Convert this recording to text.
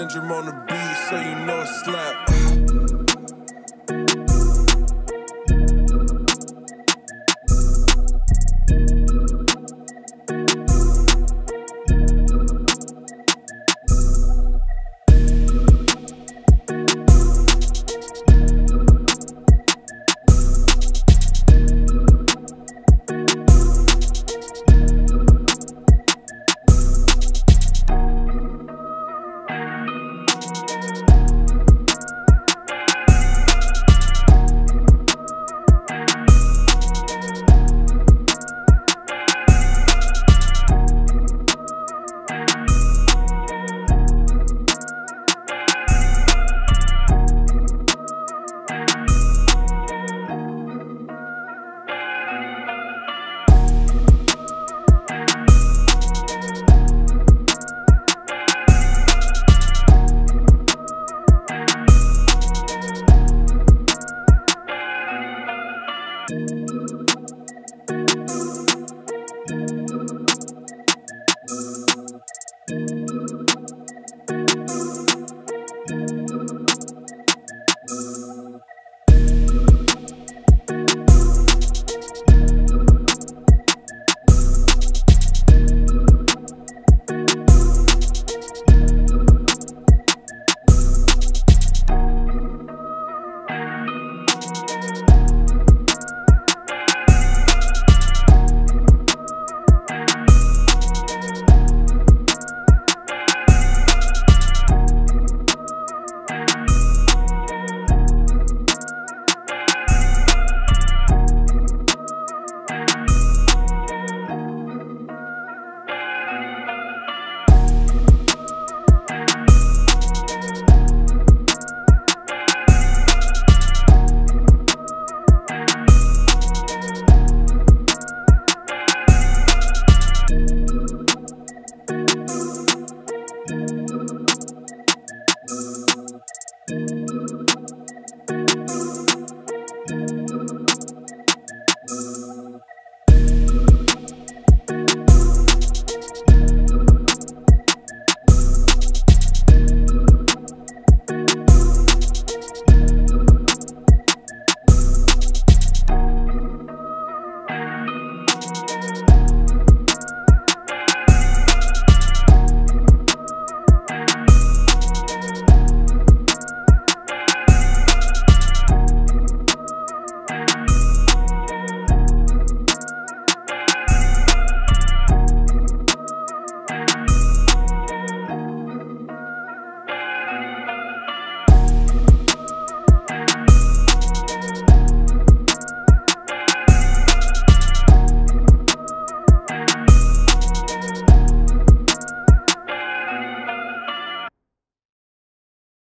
syndrome on the beat, so you know it's slap.